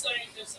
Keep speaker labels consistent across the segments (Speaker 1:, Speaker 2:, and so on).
Speaker 1: saying this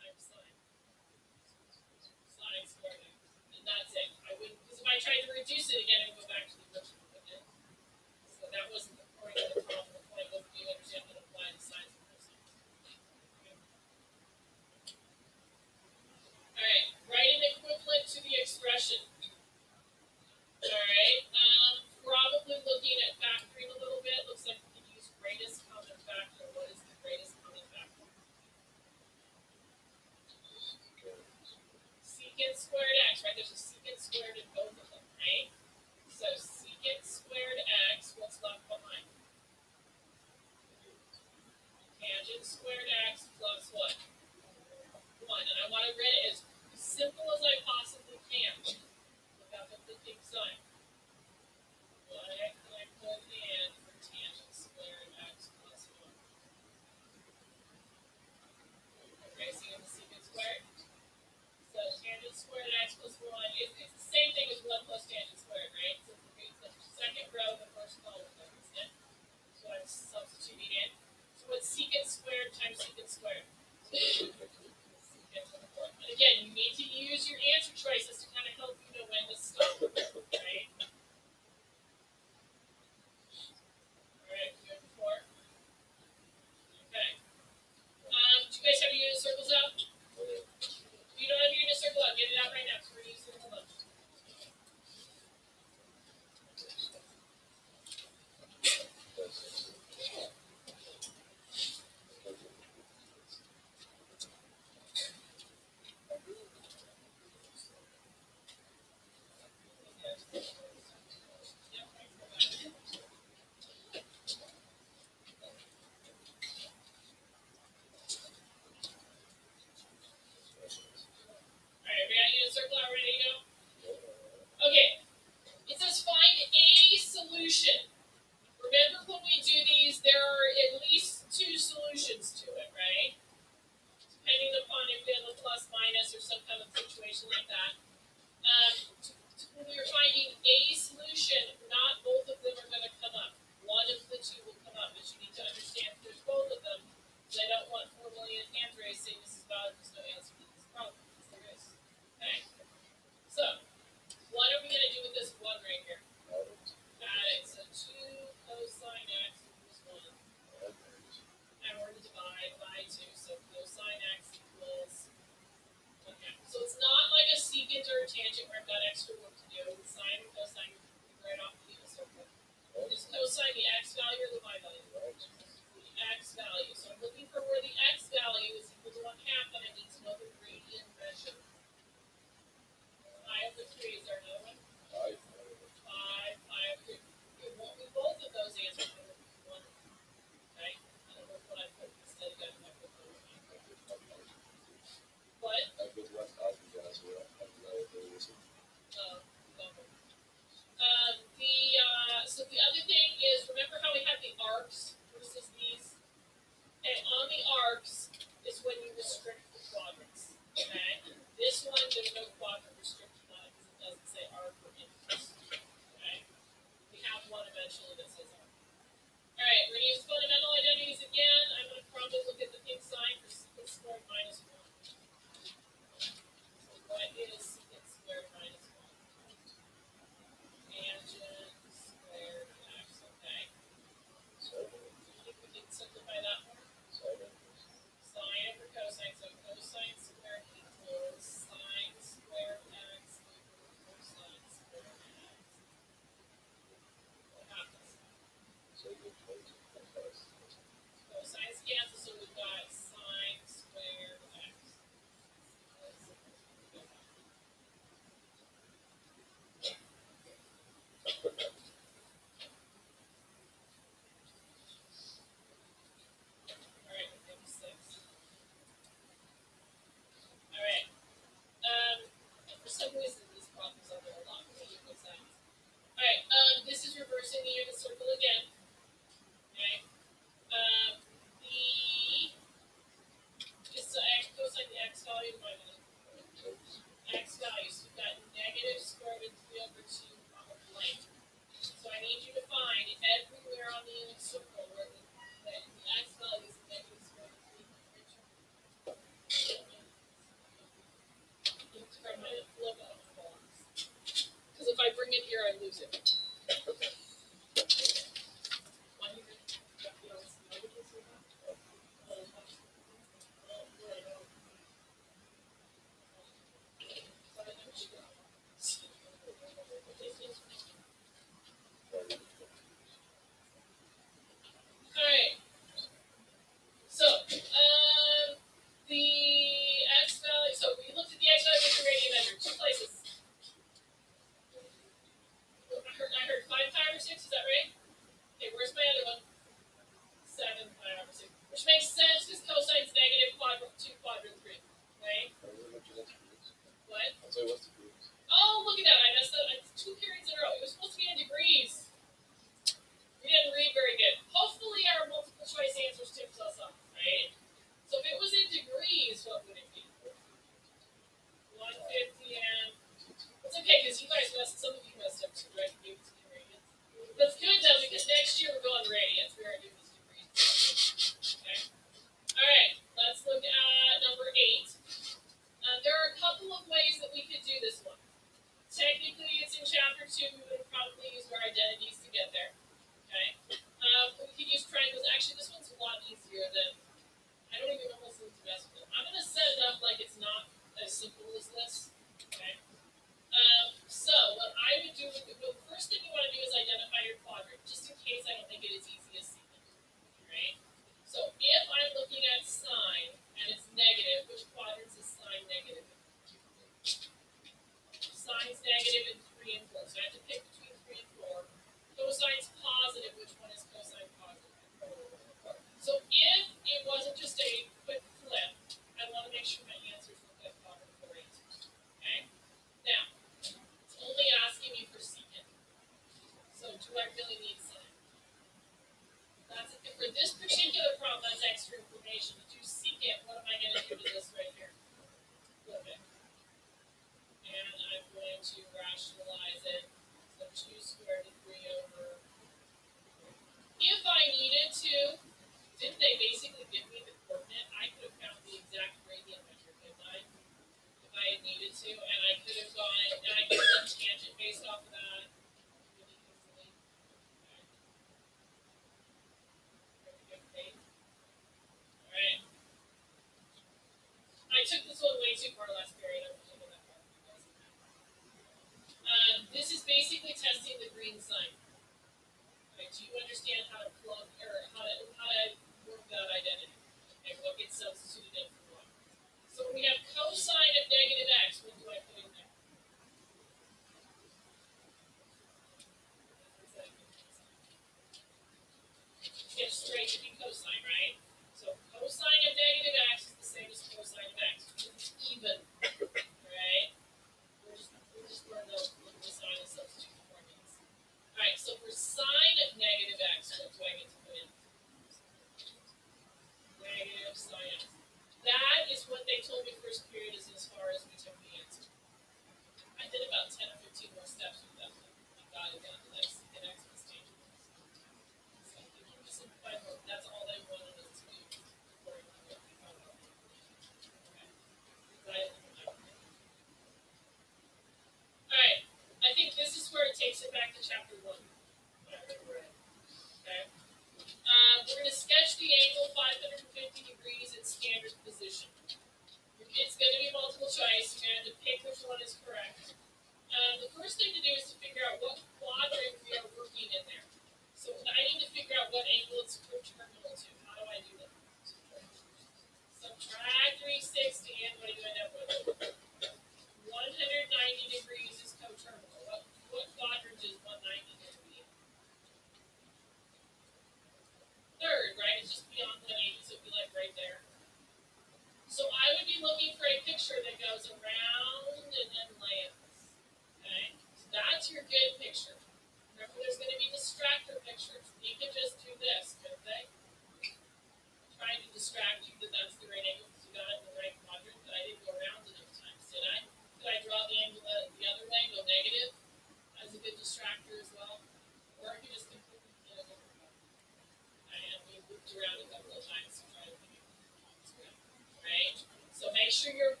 Speaker 1: So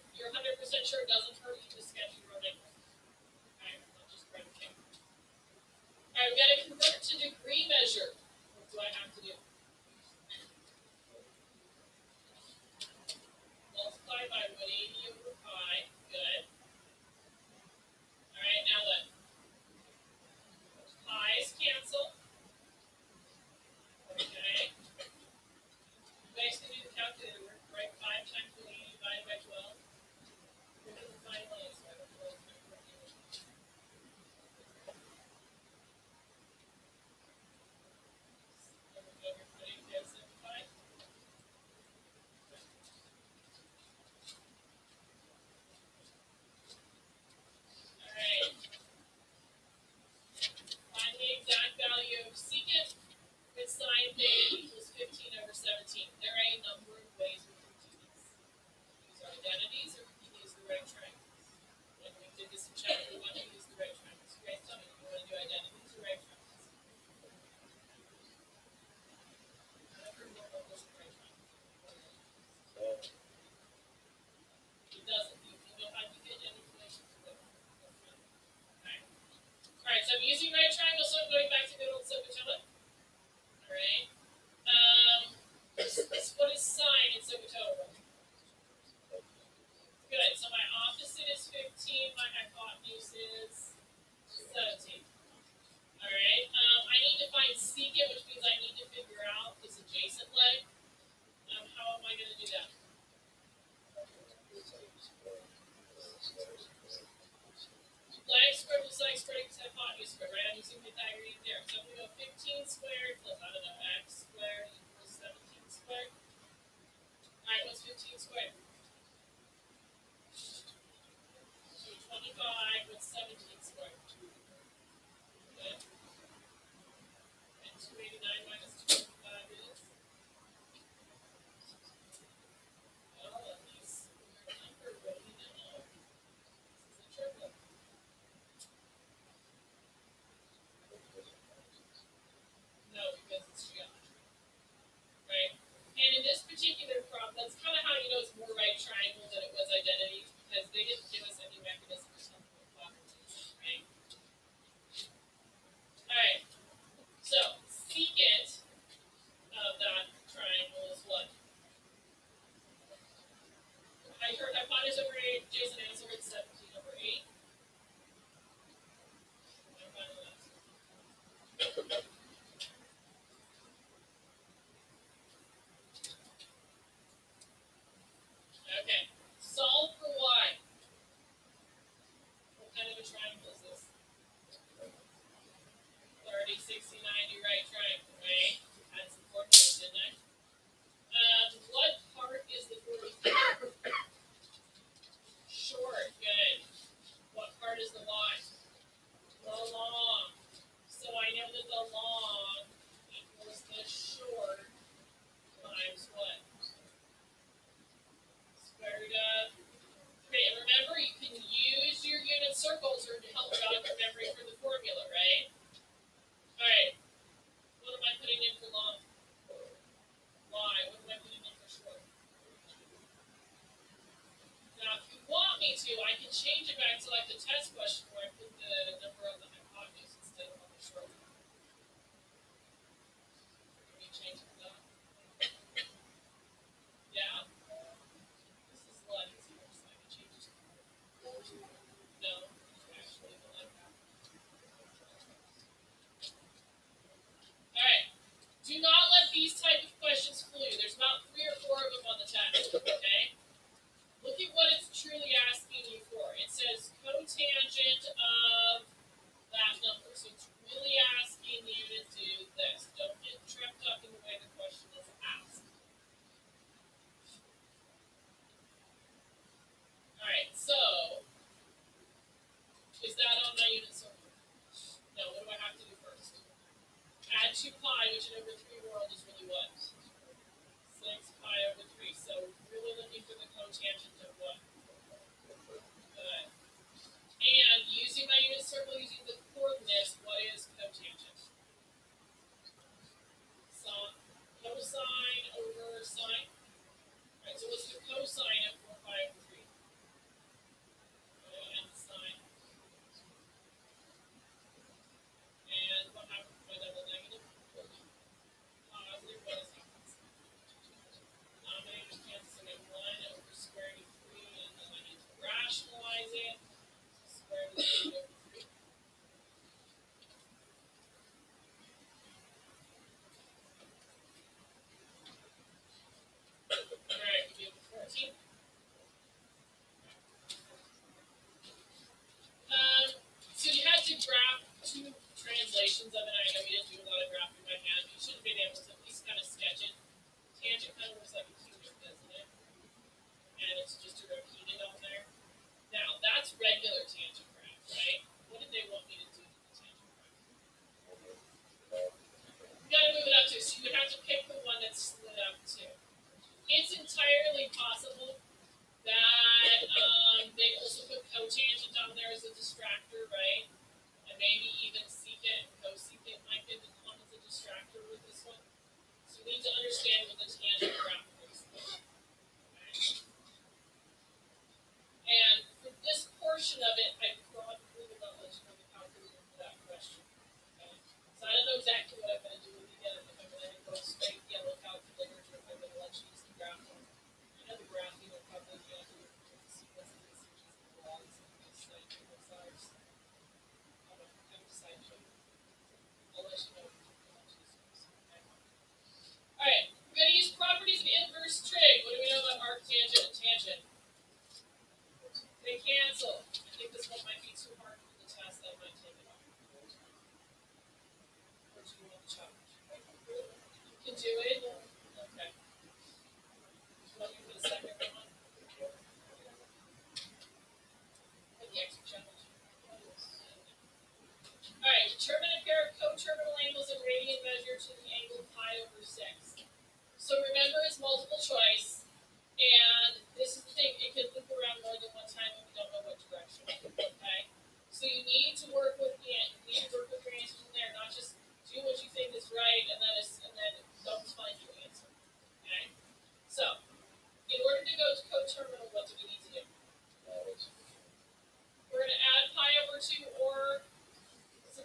Speaker 1: to, I can change it back to like the test question.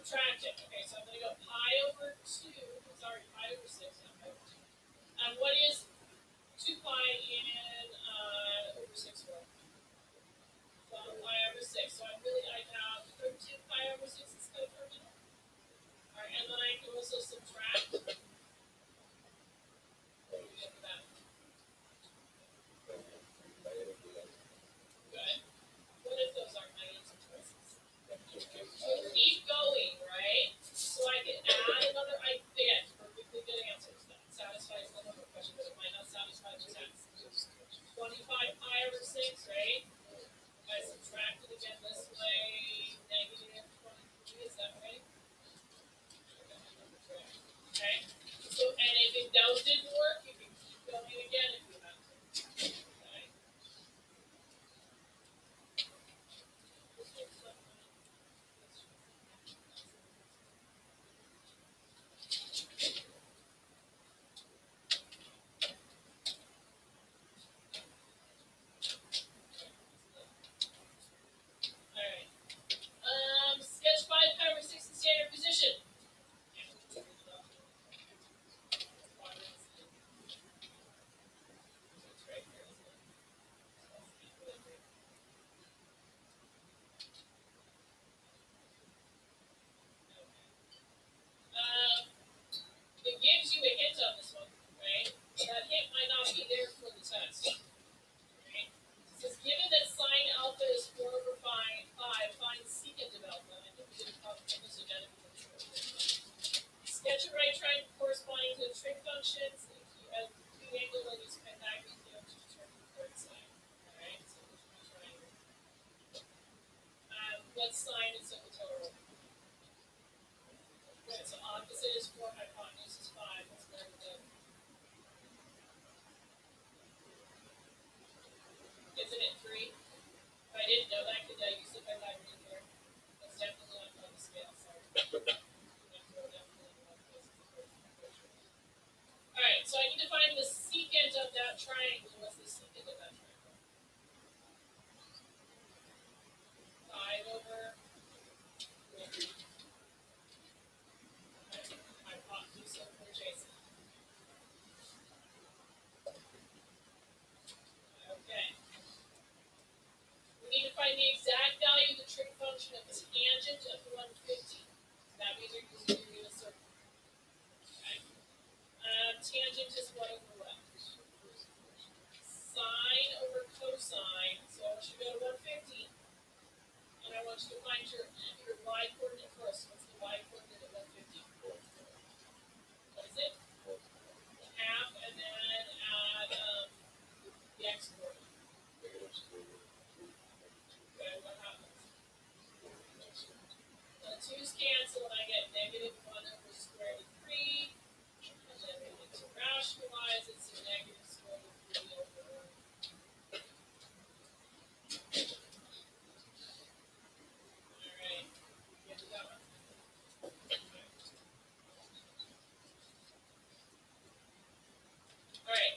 Speaker 1: tragic. Okay, so I'm going to go pi over 2, sorry, pi over 6, not pi And um, what is 2 pi in uh, over 6 for? So pi over 6. So I'm really, I have 13 pi over 6 is co-terminal. All right, and then I can also subtract. 25 pi over six, right? I subtracted again this way, negative 23, is that right? Okay, so, and if it does didn't work,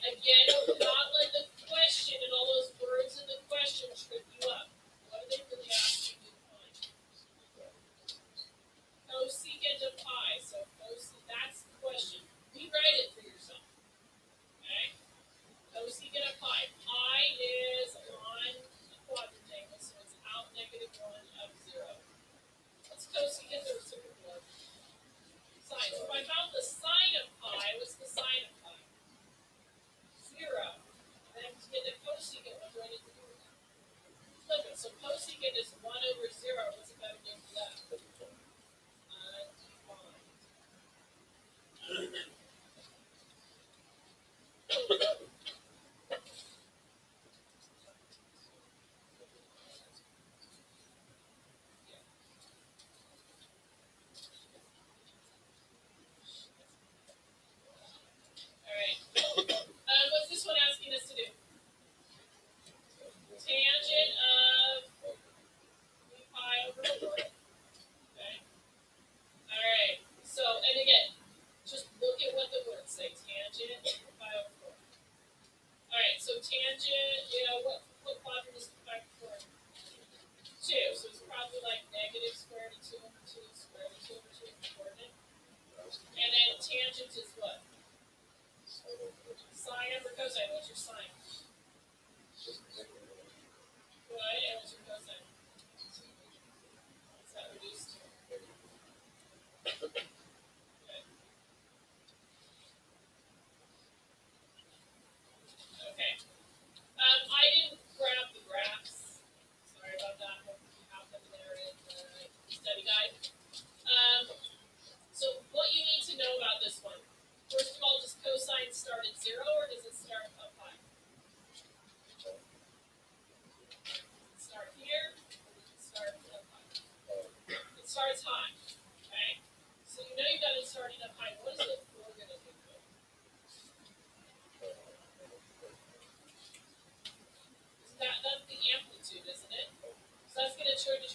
Speaker 1: again,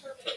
Speaker 1: Perfect.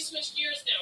Speaker 1: switched gears now.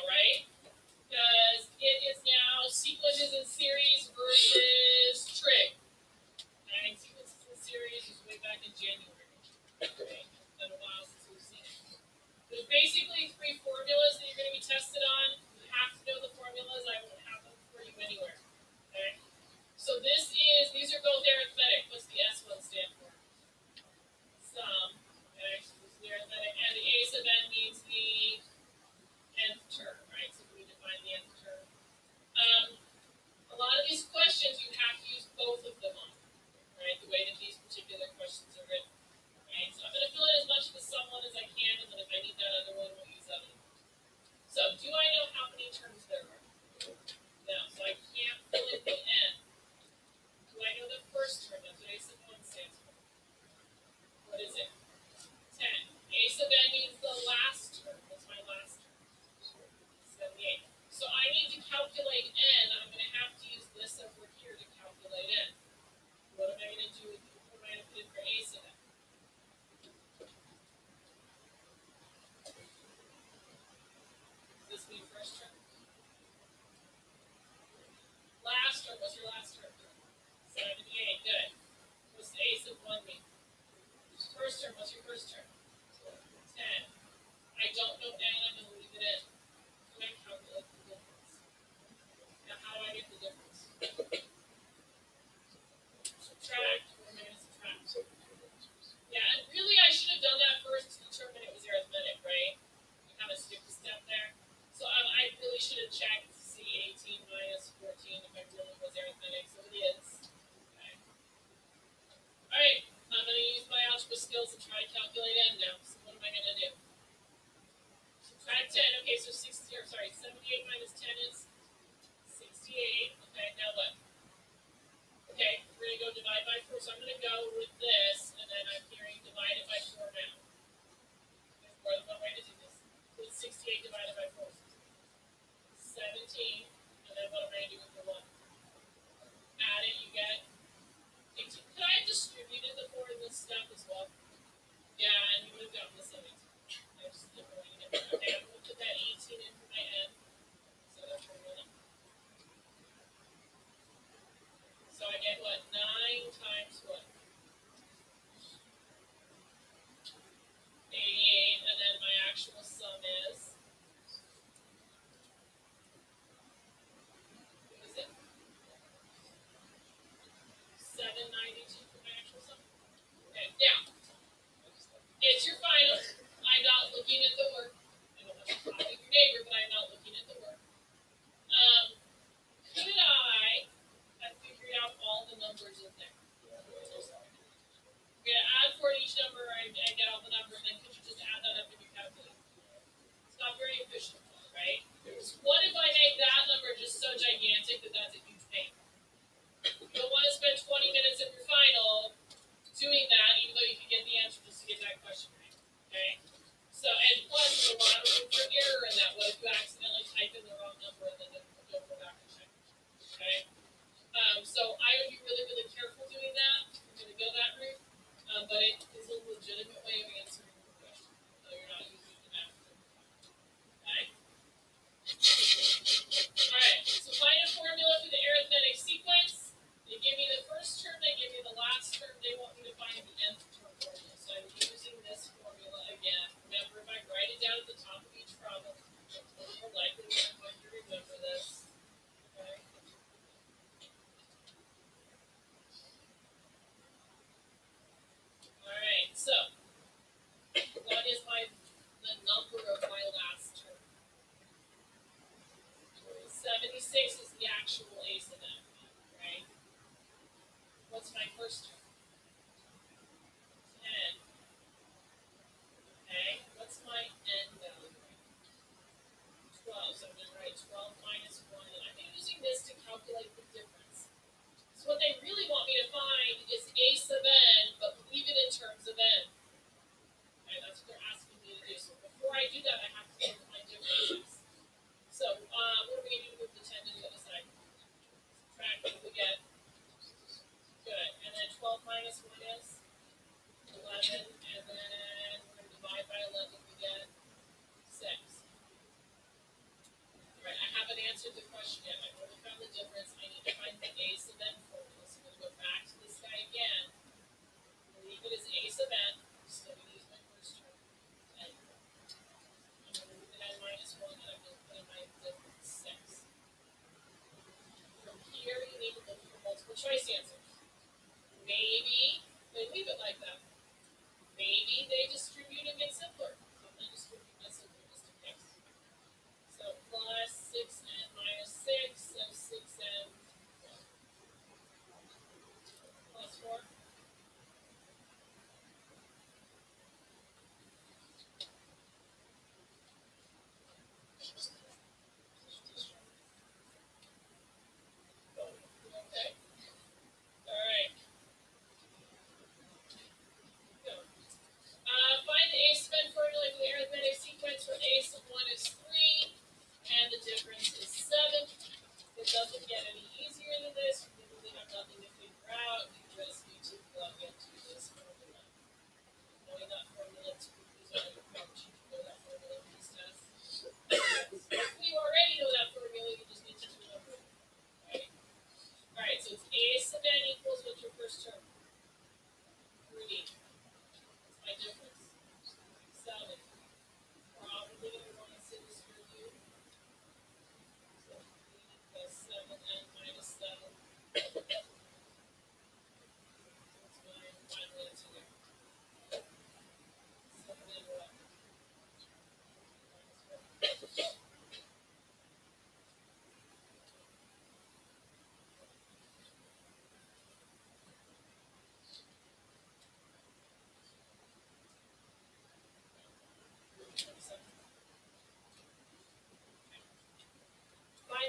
Speaker 1: six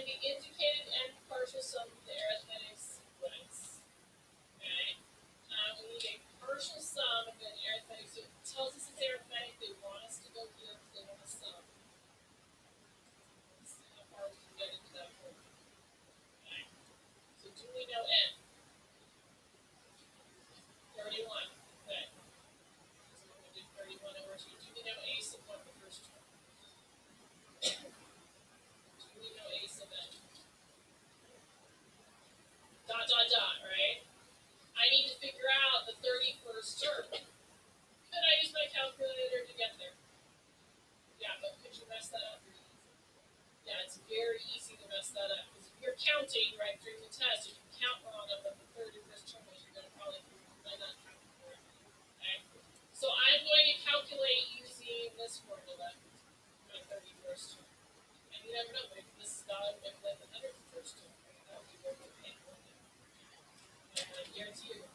Speaker 1: be educated And I